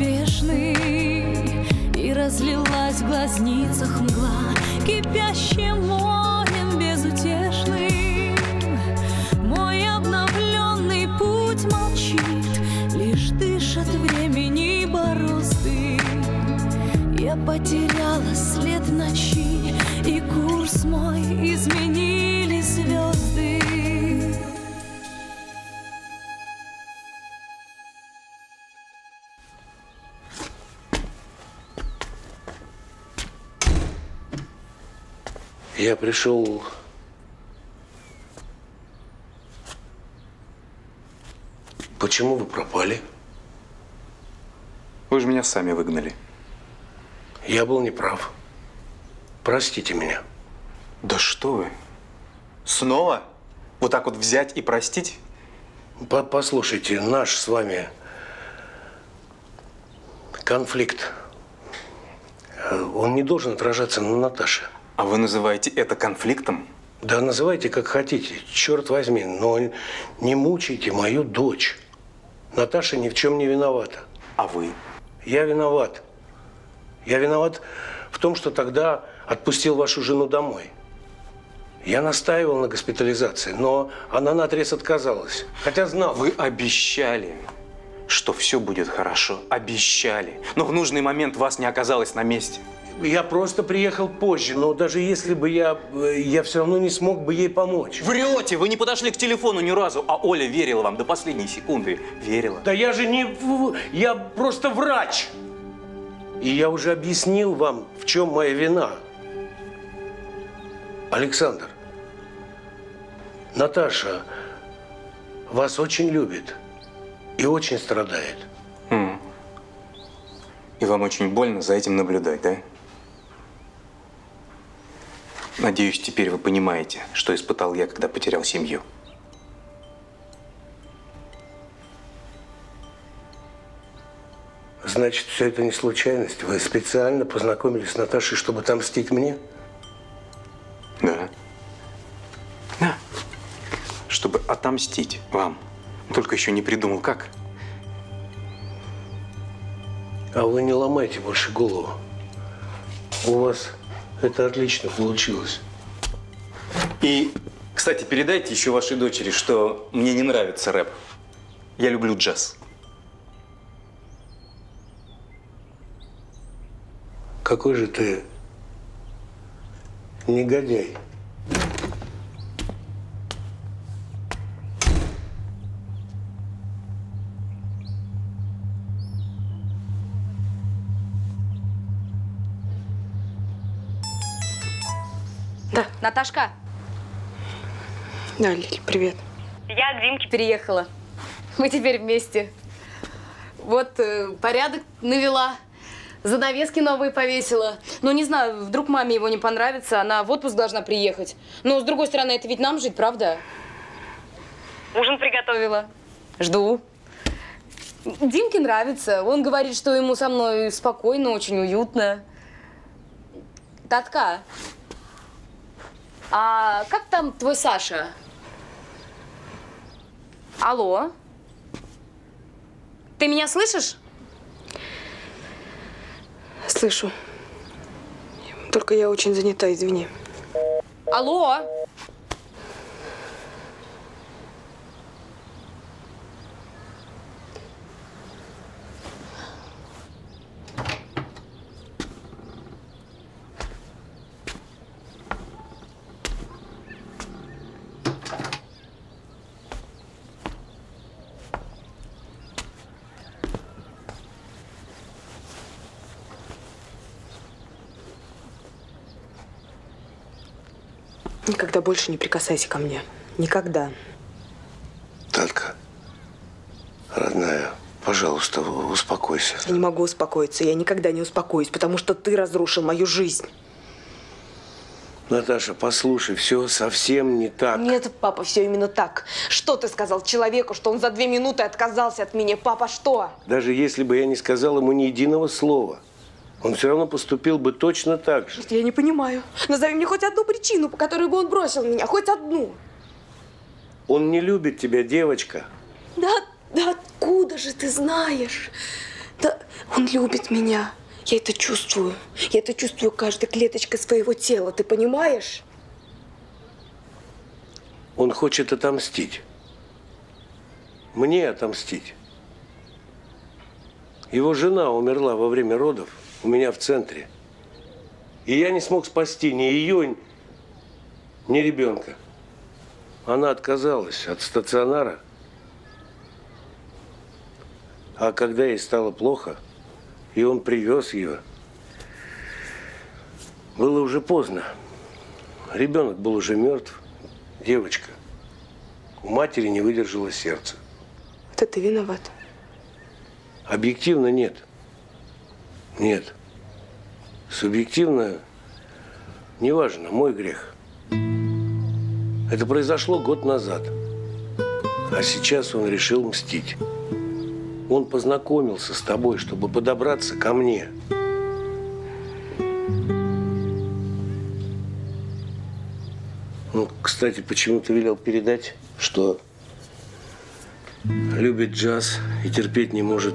неспешный И разлилась в глазницах мгла Кипящим морем безутешным Мой обновленный путь молчит Лишь дышат времени борозды. Я потеряла след ночи И курс мой изменили звезды Я пришел... Почему вы пропали? Вы же меня сами выгнали. Я был неправ. Простите меня. Да что вы? Снова? Вот так вот взять и простить? По Послушайте, наш с вами конфликт, э, он не должен отражаться на Наташе. А вы называете это конфликтом? Да называйте как хотите, черт возьми, но не мучайте мою дочь. Наташа ни в чем не виновата. А вы? Я виноват. Я виноват в том, что тогда отпустил вашу жену домой. Я настаивал на госпитализации, но она наотрез отказалась. Хотя знал. Вы обещали, что все будет хорошо. Обещали. Но в нужный момент вас не оказалось на месте. Я просто приехал позже, но даже если бы я, э, я все равно не смог бы ей помочь. Врете! Вы не подошли к телефону ни разу, а Оля верила вам до последней секунды. Верила. Да я же не... Я просто врач. И я уже объяснил вам, в чем моя вина. Александр, Наташа вас очень любит и очень страдает. М. И вам очень больно за этим наблюдать, да? Надеюсь, теперь вы понимаете, что испытал я, когда потерял семью. Значит, все это не случайность. Вы специально познакомились с Наташей, чтобы отомстить мне? Да. Да. Чтобы отомстить вам. Только еще не придумал, как. А вы не ломайте больше голову. У вас это отлично получилось. И, кстати, передайте еще вашей дочери, что мне не нравится рэп. Я люблю джаз. Какой же ты негодяй. Наташка, Да, Лиль, привет. я к Димке переехала. Мы теперь вместе. Вот э, порядок навела. Занавески новые повесила. Ну, не знаю, вдруг маме его не понравится, она в отпуск должна приехать. Но, с другой стороны, это ведь нам жить, правда? Ужин приготовила. Жду. Димке нравится. Он говорит, что ему со мной спокойно, очень уютно. Татка, а как там твой Саша? Алло? Ты меня слышишь? Слышу. Только я очень занята, извини. Алло? Никогда больше не прикасайся ко мне. Никогда. Татка, родная, пожалуйста, успокойся. Я не могу успокоиться. Я никогда не успокоюсь, потому что ты разрушил мою жизнь. Наташа, послушай, все совсем не так. Нет, папа, все именно так. Что ты сказал человеку, что он за две минуты отказался от меня? Папа, что? Даже если бы я не сказал ему ни единого слова, он все равно поступил бы точно так же. Я не понимаю. Назови мне хоть одну причину, по которой бы он бросил меня. Хоть одну. Он не любит тебя, девочка. Да, да откуда же ты знаешь? Да он любит меня. Я это чувствую. Я это чувствую каждой клеточкой своего тела. Ты понимаешь? Он хочет отомстить. Мне отомстить. Его жена умерла во время родов у меня в центре. И я не смог спасти ни ее, ни ребенка. Она отказалась от стационара. А когда ей стало плохо, и он привез ее, было уже поздно. Ребенок был уже мертв, девочка. У матери не выдержало сердце. Это ты виноват. Объективно нет. Нет. Субъективно, неважно, мой грех. Это произошло год назад. А сейчас он решил мстить. Он познакомился с тобой, чтобы подобраться ко мне. Ну, кстати, почему-то велел передать, что любит джаз и терпеть не может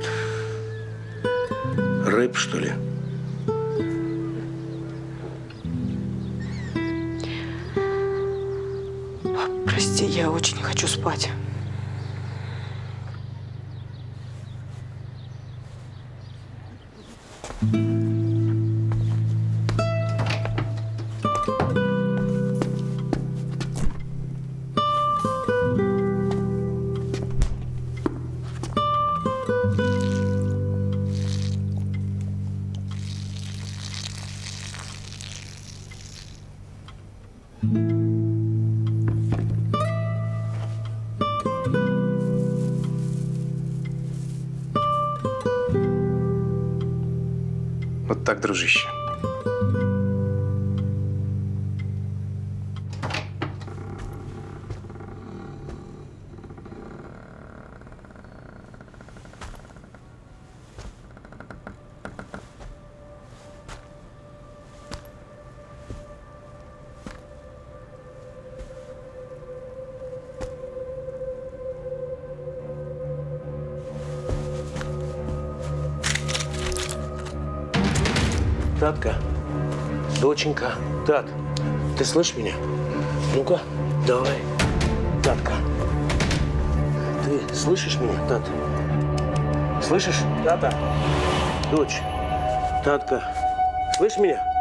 рэп, что ли? Прости, я очень хочу спать. Вот так, дружище. Доченька, Тат, ты слышишь меня? Ну-ка, давай. Татка, ты слышишь меня, Тат? Слышишь, Тата? Дочь, Татка, слышишь меня?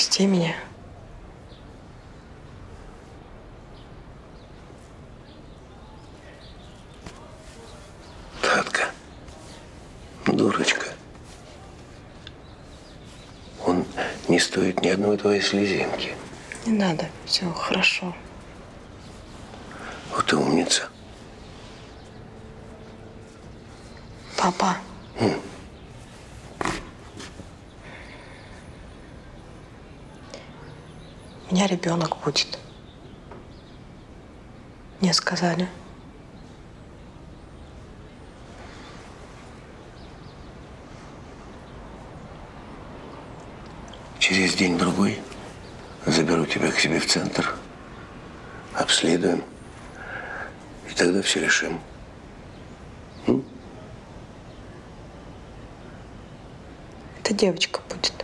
Прости меня. Татка, дурочка. Он не стоит ни одной твоей слезинки. Не надо, все хорошо. Вот и умница. Папа. У меня ребенок будет. Мне сказали. Через день-другой заберу тебя к себе в центр, обследуем, и тогда все решим. Это девочка будет.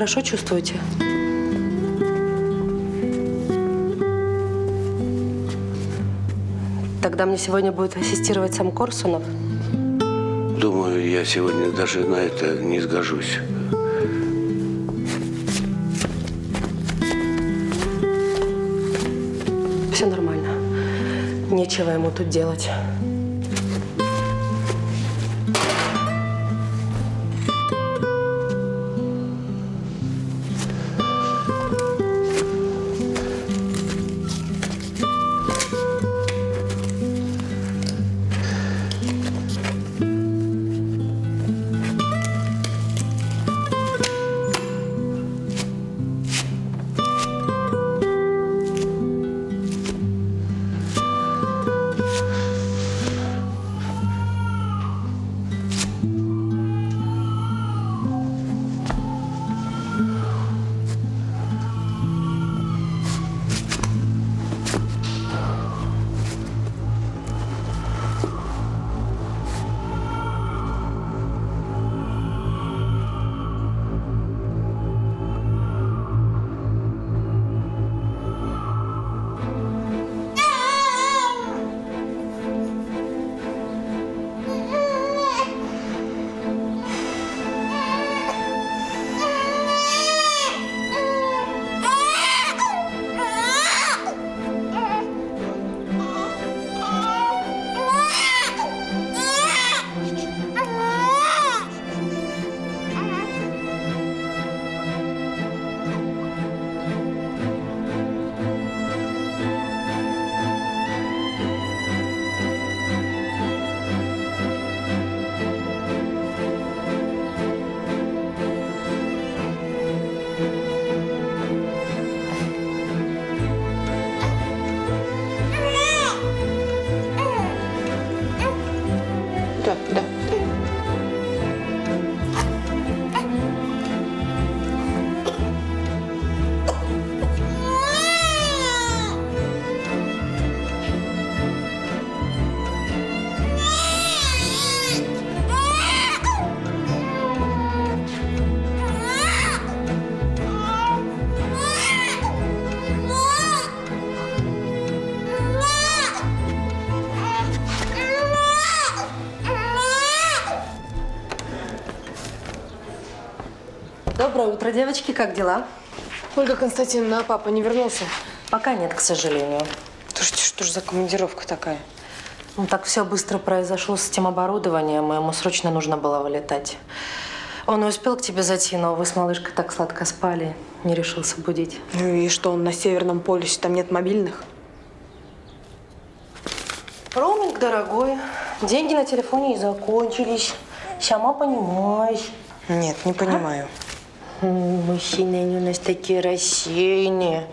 Хорошо чувствуете? Тогда мне сегодня будет ассистировать сам Корсунов. Думаю, я сегодня даже на это не сгожусь. Все нормально. Нечего ему тут делать. Доброе утро, девочки. Как дела? Ольга Константиновна, а папа не вернулся? Пока нет, к сожалению. Слушайте, что ж за командировка такая? Ну, так все быстро произошло с тем оборудованием, и ему срочно нужно было вылетать. Он успел к тебе зайти, но вы с малышкой так сладко спали, не решился будить. Ну и что, он на Северном полюсе, там нет мобильных? Роуминг дорогой, деньги на телефоне и закончились. Сама понимаешь. Нет, не понимаю. М, Мужчины, они у нас такие рассеянные.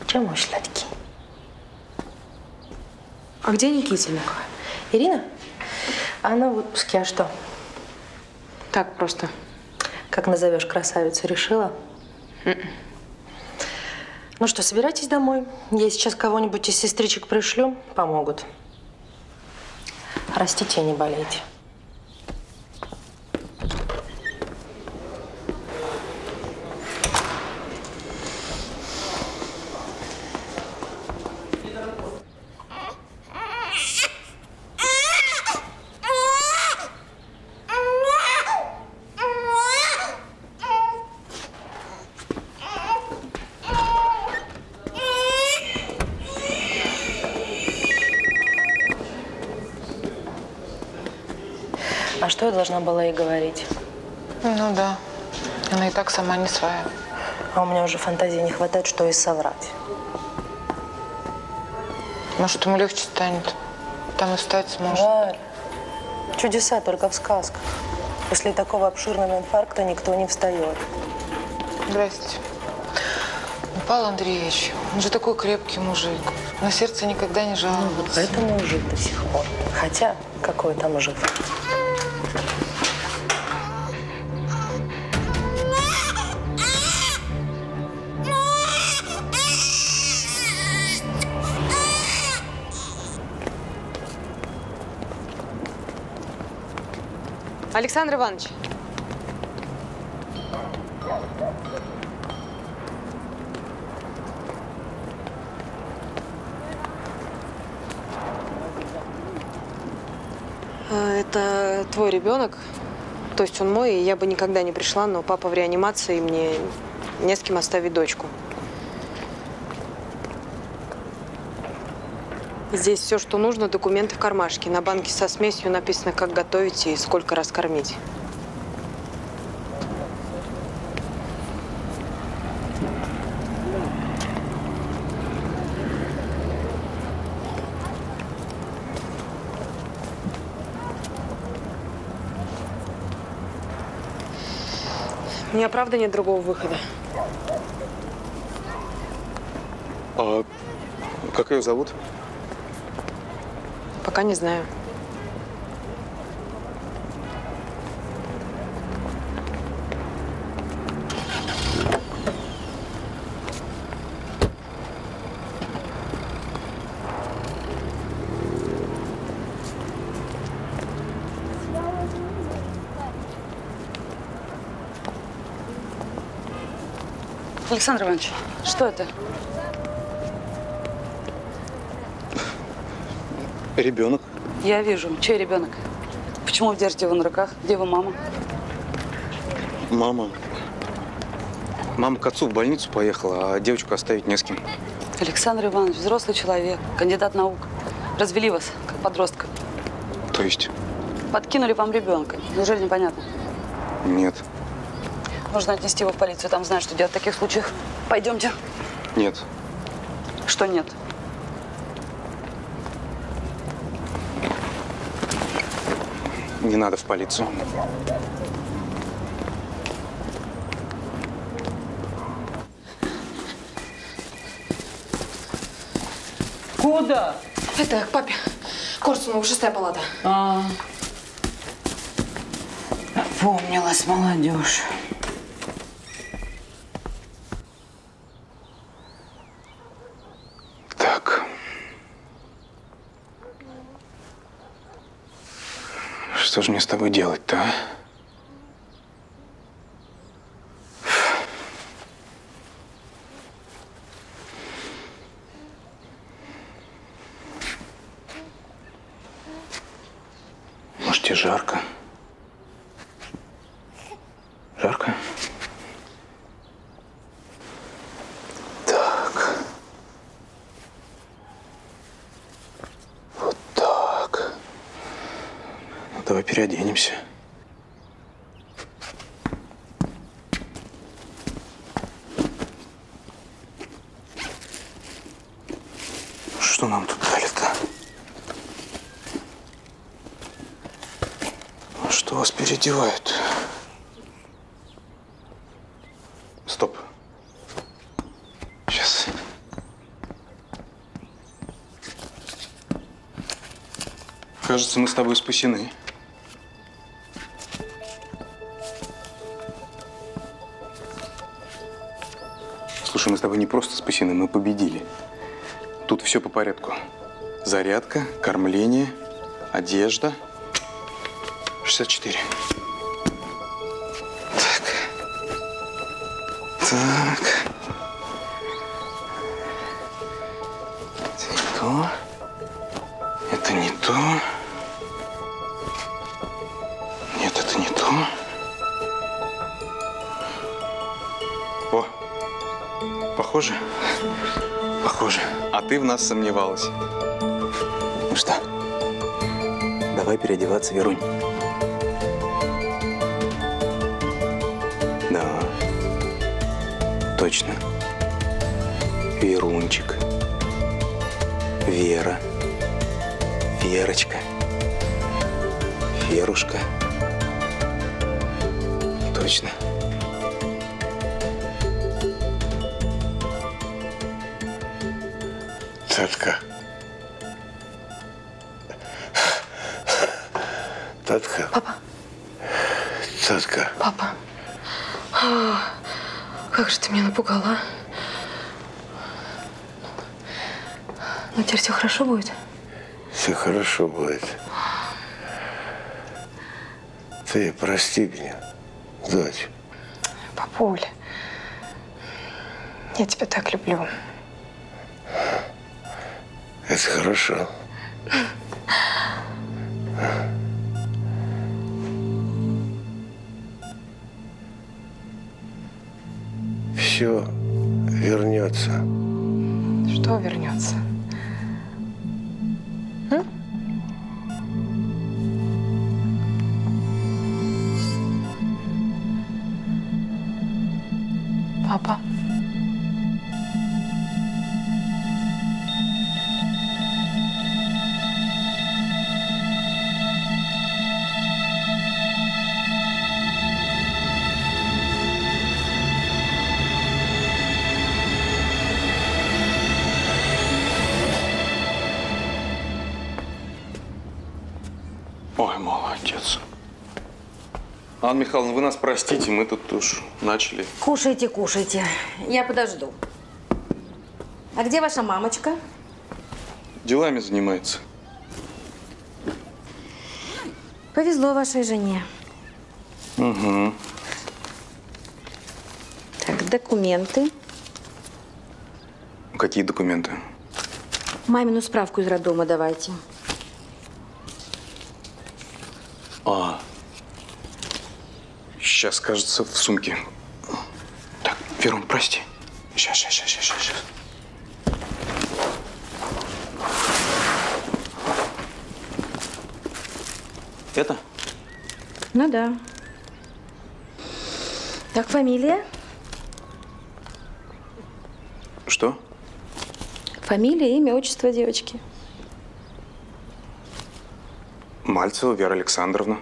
Почему мой сладкий? А где Никитина? Ирина? Она в отпуске, а что? Так просто. Как назовешь красавицу, решила? Ну что, собирайтесь домой. Я сейчас кого-нибудь из сестричек пришлю, помогут. Растите, не болейте. что я должна была ей говорить? Ну да. Она и так сама не своя. А у меня уже фантазии не хватает, что и соврать. Может, ему легче станет. Там и встать сможет. Варь, чудеса только в сказках. После такого обширного инфаркта никто не встает. Здрасте. Ну, Павел Андреевич, он же такой крепкий мужик. На сердце никогда не Вот жаловался. поэтому и жив до сих пор. Хотя, какой там жив? Александр Иванович. А, Это твой ребенок. То есть он мой, и я бы никогда не пришла, но папа в реанимации, и мне не с кем оставить дочку. Здесь все, что нужно, документы в кармашке. На банке со смесью написано, как готовить и сколько раз кормить. У меня правда нет другого выхода. А как ее зовут? Пока не знаю. Александр Иванович, что это? Ребенок. Я вижу. Чей ребенок? Почему вы держите его на руках? Где его мама? Мама. Мама к отцу в больницу поехала, а девочку оставить не с кем. Александр Иванович, взрослый человек, кандидат наук. Развели вас, как подростка. То есть? Подкинули вам ребенка. Неужели непонятно? Нет. Нужно отнести его в полицию. Там знают, что делать в таких случаях. Пойдемте. Нет. Что нет? Не надо в полицию. Куда? Это к папе. Корсунову, шестая палата. А, помнилась молодежь. Что же мне с тобой делать-то, а? Может, тебе жарко? Жарко? Так. Вот так. Ну, давай переоденемся. Что нам тут дали-то? А Переодевают? Стоп. Сейчас. Кажется, мы с тобой спасены. Слушай, мы с тобой не просто спасены, мы победили. Тут все по порядку. Зарядка, кормление, одежда. 64. Так. Так. Это не то. Это не то. Нет, это не то. О, похоже? Похоже. А ты в нас сомневалась. Ну что, давай переодеваться, Верунь. Точно. Верунчик. Вера. Верочка. Верушка. Точно. Татка. Как же ты меня напугала. Ну, теперь все хорошо будет? Все хорошо будет. Ты прости меня, дочь. Папуль, я тебя так люблю. Это хорошо. Все вернется. Что вернется? Анна Михайловна, вы нас простите, мы тут уж начали. Кушайте, кушайте. Я подожду. А где ваша мамочка? Делами занимается. Повезло вашей жене. Угу. Так, документы. Какие документы? Мамину справку из роддома давайте. Сейчас, кажется, в сумке. Так, Верун, прости. Сейчас, сейчас, сейчас, сейчас, сейчас. Это? Ну да. Так, фамилия? Что? Фамилия, имя, отчество девочки. Мальцева Вера Александровна.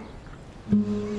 Здравствуйте.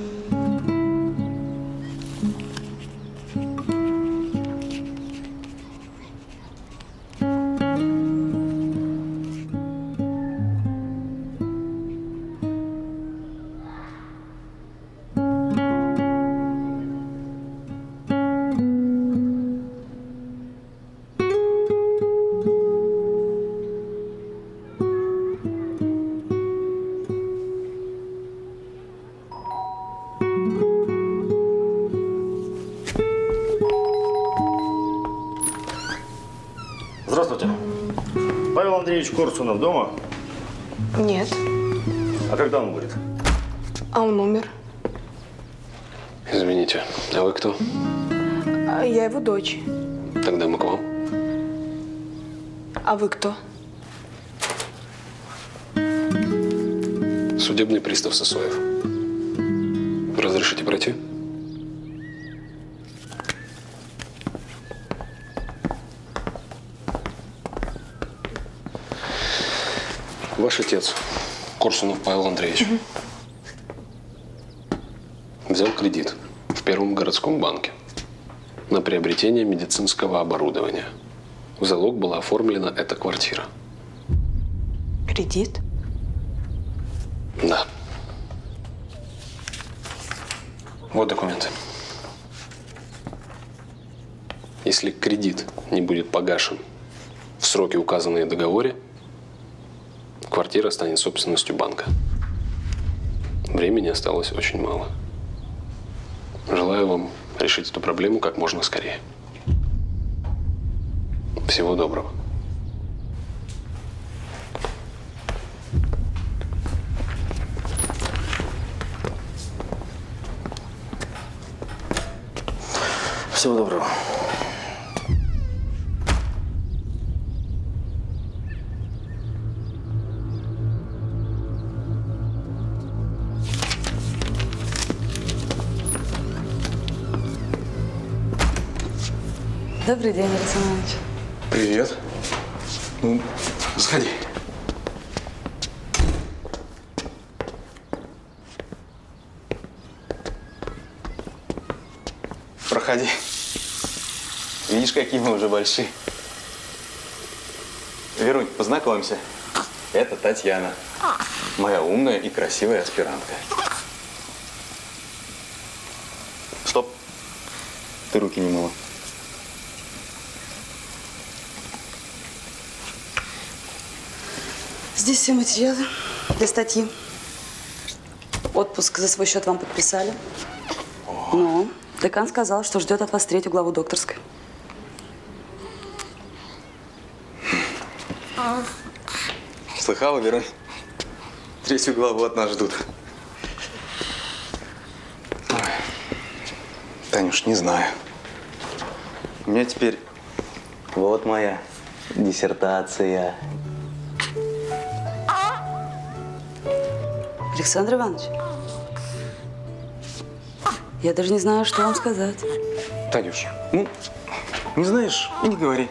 Корсунов дома? Нет. А когда он будет? А он умер. Извините, а вы кто? А я его дочь. Тогда мы к вам. А вы кто? Судебный пристав Сосоев. Разрешите пройти? Ваш отец, Корсунов Павел Андреевич, взял кредит в Первом городском банке на приобретение медицинского оборудования. В залог была оформлена эта квартира. Кредит? Да. Вот документы. Если кредит не будет погашен в сроки, указанные в договоре, квартира станет собственностью банка. Времени осталось очень мало. Желаю вам решить эту проблему как можно скорее. Всего доброго. Всего доброго. Добрый день, Александр Иванович. Привет. Ну, заходи. Проходи. Видишь, какие мы уже большие. Верунь, познакомься. Это Татьяна. Моя умная и красивая аспирантка. Стоп. Ты руки не мыла. Здесь все материалы для статьи. Отпуск за свой счет вам подписали. Но декан сказал, что ждет от вас третью главу докторской. Слыхала, Верунь? Третью главу от нас ждут. Ой. Танюш, не знаю. У меня теперь вот моя диссертация. Александр Иванович, я даже не знаю, что вам сказать. Танюш, ну, не знаешь и не говори.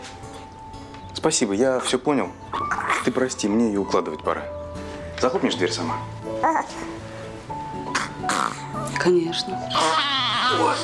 Спасибо, я все понял. Ты прости, мне ее укладывать пора. Захлопнешь дверь сама? Конечно. Вот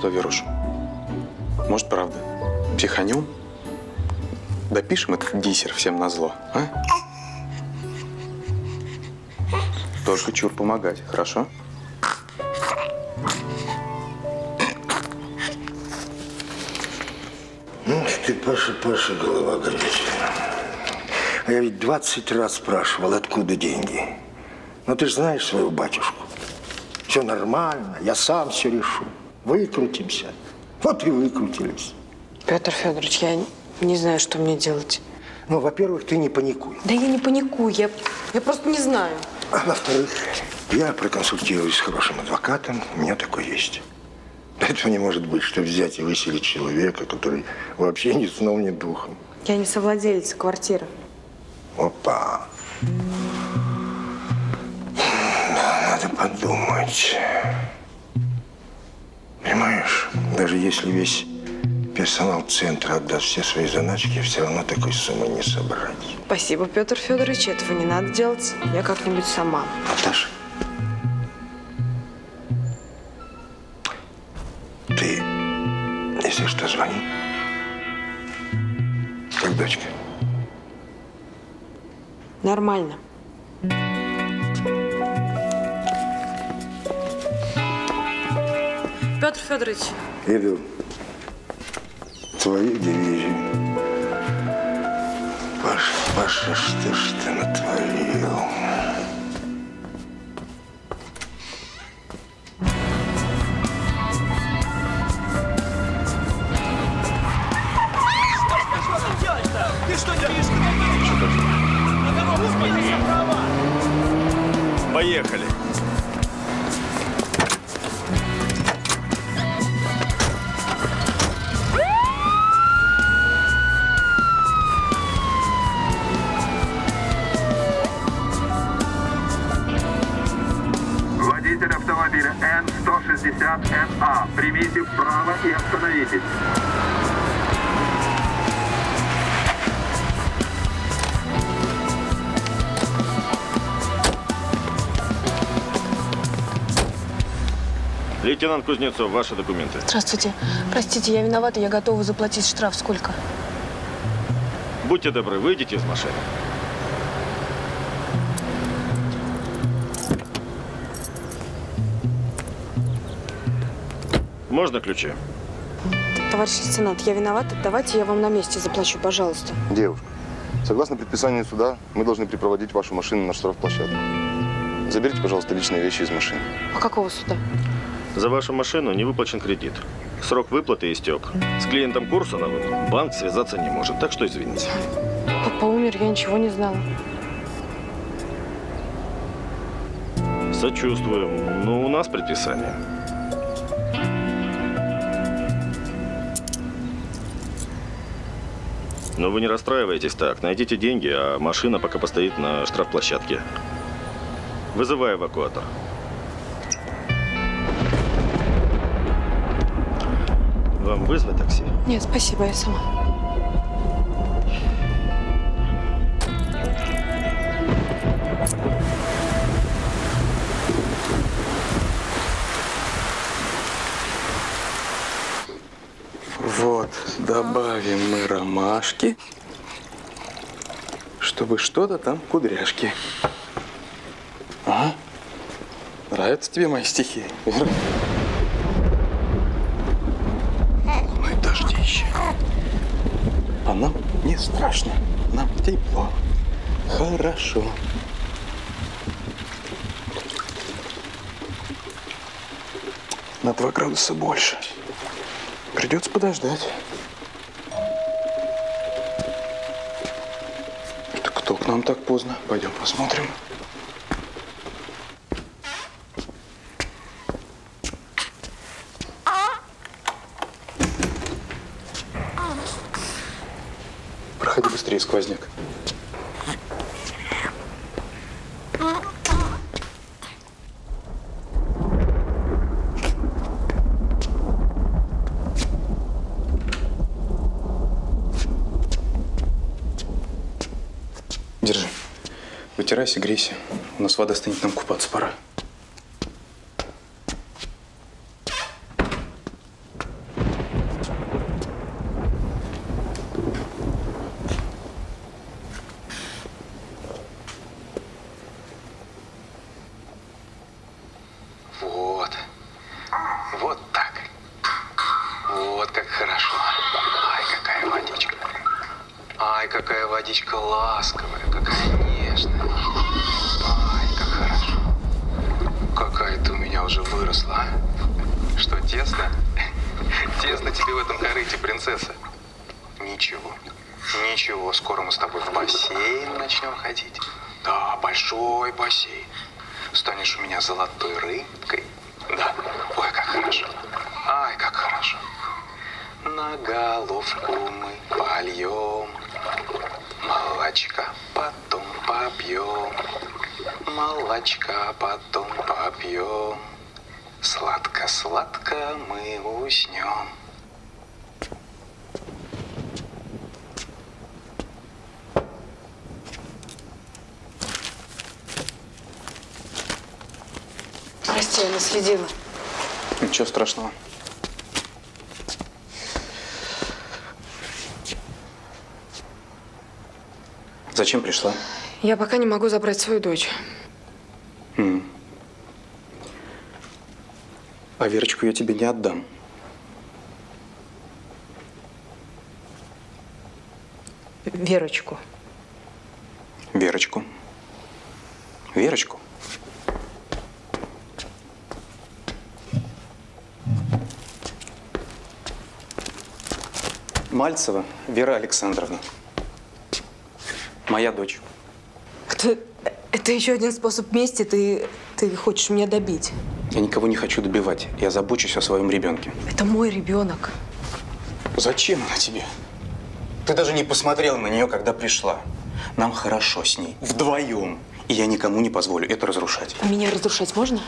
что, Веруш? Может, правда? Психанем? Допишем этот диссер всем на зло, а? Только чур помогать, хорошо? Ну, ты, Паша, Паша, голова горячая. А я ведь 20 раз спрашивал, откуда деньги. Но ты же знаешь своего батюшку. Все нормально, я сам все решу. Выкрутимся. Вот и выкрутились. Петр Федорович, я не знаю, что мне делать. Ну, во-первых, ты не паникуй. Да я не паникую, я, я просто не знаю. А во-вторых, я проконсультируюсь с хорошим адвокатом, у меня такой есть. Этого не может быть, что взять и выселить человека, который вообще ни сном, ни духом. Я не совладелец квартиры. Опа. Надо подумать. Понимаешь, даже если весь персонал центра отдаст все свои заначки, все равно такой суммы не собрать. Спасибо, Петр Федорович, этого не надо делать. Я как-нибудь сама. Наташа, ты, если что, звони. Как дочка? Нормально. Петр Федорович, Иду. Твою дивизию. Паша, Паша, что ж ты натворил? Лейтенант Кузнецов, ваши документы. Здравствуйте. Простите, я виновата, я готова заплатить штраф. Сколько? Будьте добры, выйдите из машины. Можно ключи? Товарищ лейтенант, я виновата. Давайте я вам на месте заплачу, пожалуйста. Девушка, согласно предписанию суда, мы должны припроводить вашу машину на штрафплощадку. Заберите, пожалуйста, личные вещи из машины. А какого суда? За вашу машину не выплачен кредит. Срок выплаты истек. С клиентом Курсуновым банк связаться не может, так что извините. Папа умер, я ничего не знала. Сочувствуем, но у нас предписание. Но вы не расстраивайтесь так. Найдите деньги, а машина пока постоит на штрафплощадке. Вызывай эвакуатор. Вам вызвать такси? Нет, спасибо, я сама. Вот, добавим мы ромашки, чтобы что-то там кудряшки. А? Нравятся тебе мои стихи, Вера? Нам не страшно, нам тепло. Хорошо. На два градуса больше. Придется подождать. Это кто к нам так поздно? Пойдем посмотрим. Проходи быстрее, сквозняк. Держи. Вытирайся, грейся. У нас вода станет, нам купаться пора. Вот. Вот так. Вот как хорошо. Ай, какая водичка. Ай, какая водичка ласковая, какая нежная. Ай, как хорошо. Какая ты у меня уже выросла. Что, тесно? Тесно тебе в этом корыте, принцесса? Ничего. Ничего, скоро мы с тобой в бассейн начнем ходить. Да, большой бассейн. Станешь у меня золотой рыбкой. Да. Ой, как хорошо. Ай, как хорошо. На головку мы польем. Молочка потом попьем. Молочка потом попьем. Сладко-сладко мы уснем. Прости, я наследила. Ничего страшного. Зачем пришла? Я пока не могу забрать свою дочь. М. А Верочку я тебе не отдам. Верочку. Верочку. Верочку. Мальцева Вера Александровна. Моя дочь. Это, это еще один способ мести. Ты, ты хочешь меня добить. Я никого не хочу добивать. Я забочусь о своем ребенке. Это мой ребенок. Зачем она тебе? Ты даже не посмотрела на нее, когда пришла. Нам хорошо с ней. Вдвоем. И я никому не позволю это разрушать. А меня разрушать можно?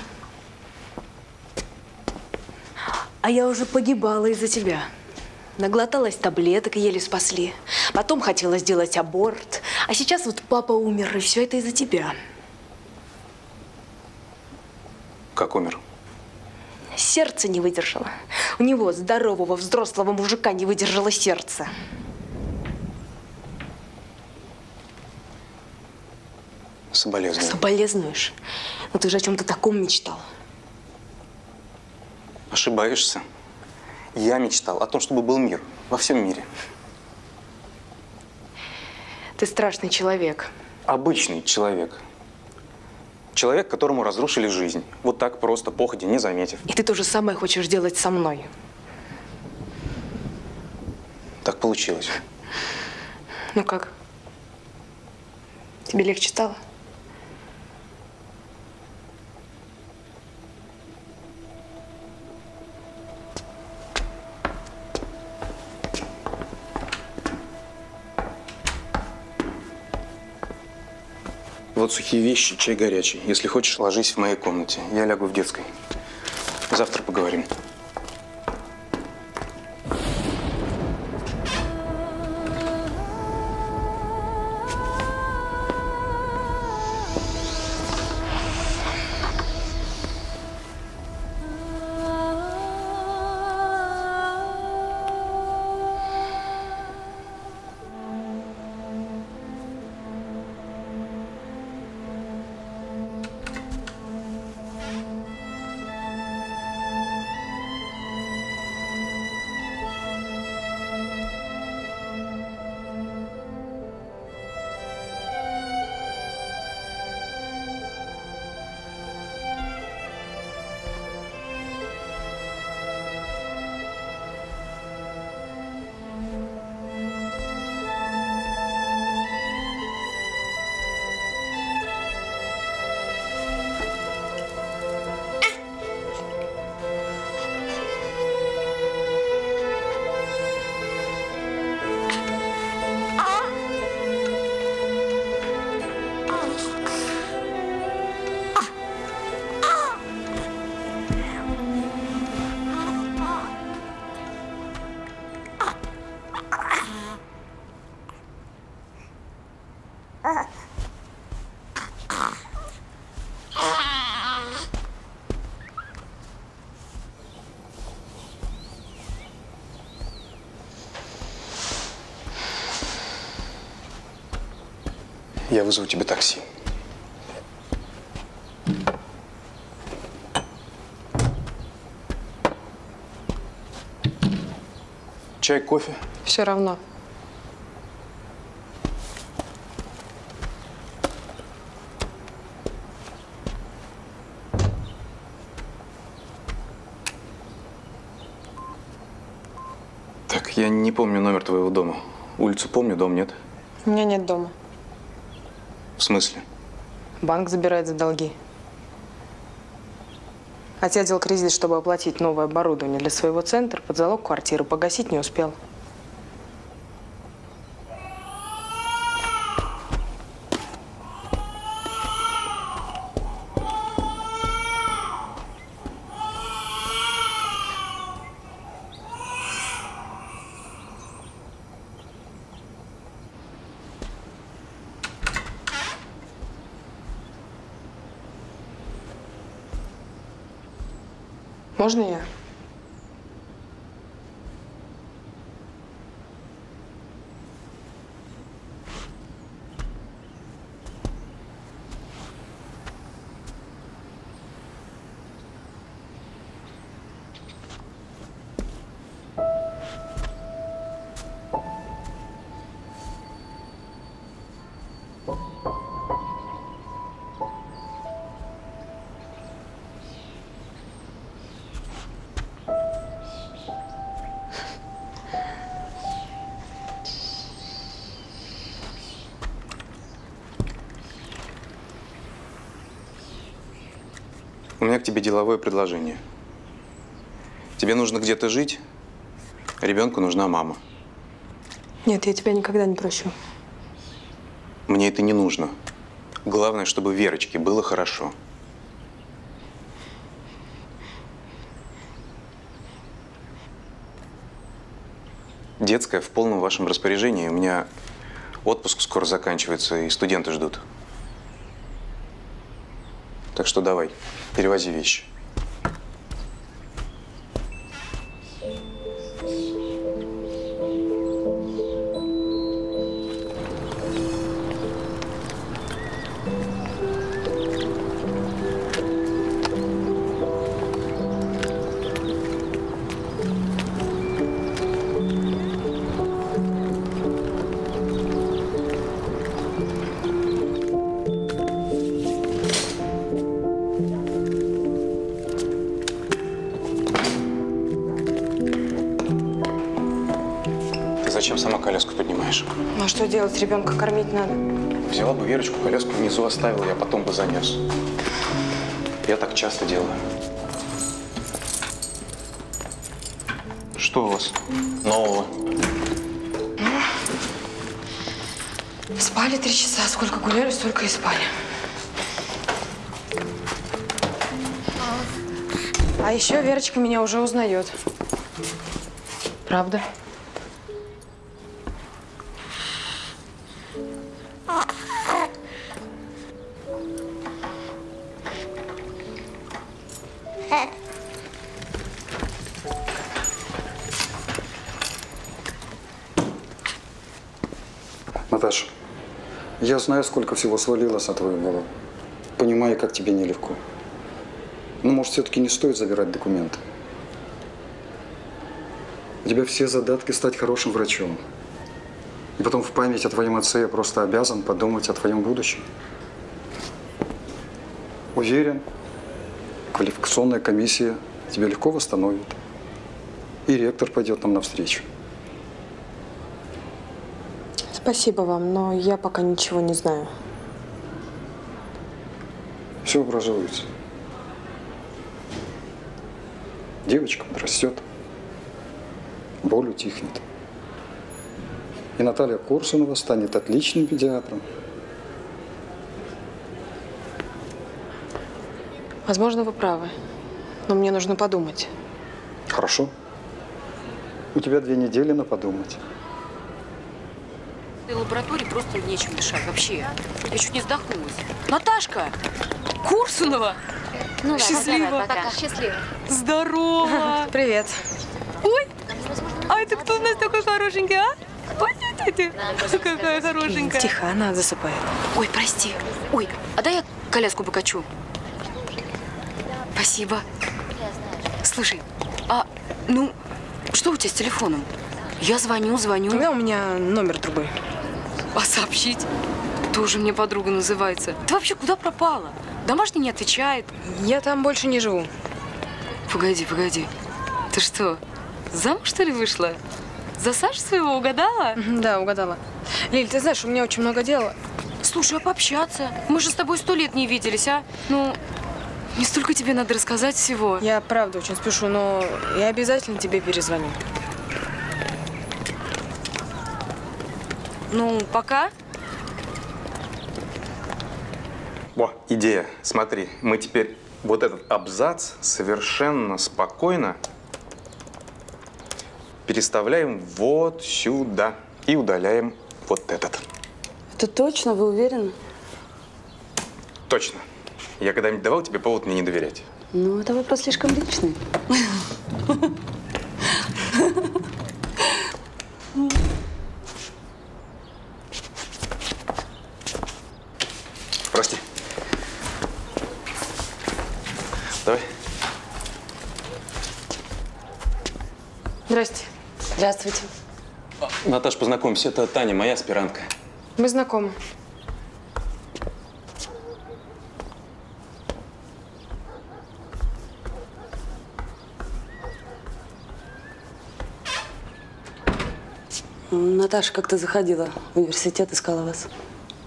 А я уже погибала из-за тебя. Наглоталась таблеток еле спасли. Потом хотела сделать аборт. А сейчас вот папа умер, и все это из-за тебя. Как умер? Сердце не выдержало. У него, здорового, взрослого мужика, не выдержало сердце. Соболезную. Соболезнуешь? Но ты же о чем-то таком мечтал. Ошибаешься. Я мечтал о том, чтобы был мир во всем мире. Ты страшный человек. Обычный человек. Человек, которому разрушили жизнь. Вот так просто, походе, не заметив. И ты то же самое хочешь делать со мной? Так получилось. Ну как? Тебе легче стало? Вот сухие вещи, чай горячий. Если хочешь, ложись в моей комнате. Я лягу в детской. Завтра поговорим. Я вызову тебе такси. Чай, кофе? Все равно. Так, я не помню номер твоего дома. Улицу помню, дом нет. У меня нет дома. В смысле? Банк забирает за долги. Отец взял кредит, чтобы оплатить новое оборудование для своего центра. Под залог квартиры погасить не успел. Меня к тебе деловое предложение. Тебе нужно где-то жить, ребенку нужна мама. Нет, я тебя никогда не прощу. Мне это не нужно. Главное, чтобы Верочке было хорошо. Детская в полном вашем распоряжении. У меня отпуск скоро заканчивается, и студенты ждут. Так что давай, перевози вещи. Зачем сама коляску поднимаешь? Ну а что делать? Ребенка кормить надо. Взяла бы Верочку, коляску внизу оставила, я потом бы занес. Я так часто делаю. Что у вас нового? Спали три часа. Сколько гуляли, столько и спали. А еще Верочка меня уже узнает. Правда? Знаю, сколько всего свалилось на твою голову. Понимаю, как тебе нелегко. Но, может, все-таки не стоит забирать документы. У тебя все задатки стать хорошим врачом. И потом в память о твоем отце я просто обязан подумать о твоем будущем. Уверен, квалификационная комиссия тебя легко восстановит. И ректор пойдет нам навстречу. Спасибо вам, но я пока ничего не знаю. Все образуется. Девочка подрастет. Боль утихнет. И Наталья Корсунова станет отличным педиатром. Возможно, вы правы. Но мне нужно подумать. Хорошо. У тебя две недели на подумать. Этой лаборатории просто нечем дышать вообще. Я чуть не вздохнулась. Наташка! Курсунова! Ну ладно, Счастливо! давай, пока. Счастливо! Здорово! Привет. Ой! А это кто у нас такой хорошенький, а? Ты. Какая хорошенькая. Тихо, она засыпает. Ой, прости. Ой, а дай я коляску покачу. Спасибо. Слушай, а, ну, что у тебя с телефоном? Я звоню, звоню. Да, у меня номер другой. А сообщить? Тоже мне подруга называется. Ты вообще куда пропала? Домашний не отвечает. Я там больше не живу. Погоди, погоди. Ты что, замуж что ли вышла? За Сашу своего угадала? Да, угадала. Лиль, ты знаешь, у меня очень много дела. Слушай, а пообщаться? Мы же с тобой сто лет не виделись, а? Ну, не столько тебе надо рассказать всего. Я правда очень спешу, но я обязательно тебе перезвоню. Ну, пока. Во, идея. Смотри, мы теперь вот этот абзац совершенно спокойно переставляем вот сюда и удаляем вот этот. Это точно? Вы уверены? Точно. Я когда-нибудь давал тебе повод мне не доверять? Ну, это вопрос слишком личный. Прости. Давай. Здрасте. Здравствуйте. Наташ, познакомься, это Таня, моя аспирантка. Мы знакомы. Наташа как-то заходила в университет, искала вас.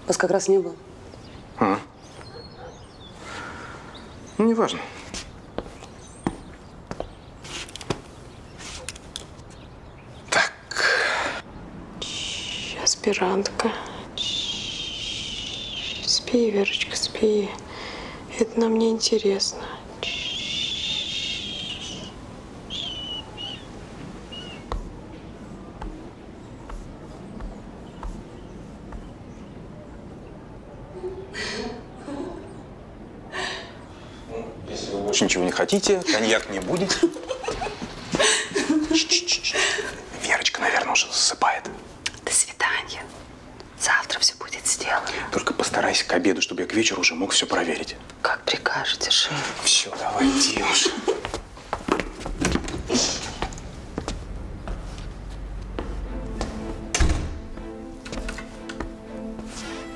Вас как раз не было. А. Ну, неважно. Аспирантка. Спи, Верочка, спи. Это нам не интересно. Если вы больше ничего не хотите, коньяк не будет. Верочка, наверное, уже засыпает. До свидания. Завтра все будет сделано. Только постарайся к обеду, чтобы я к вечеру уже мог все проверить. Как прикажете, шеф. Все, давай, иди уж.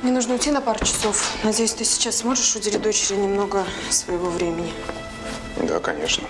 Мне нужно уйти на пару часов. Надеюсь, ты сейчас сможешь уделить дочери немного своего времени. Да, конечно.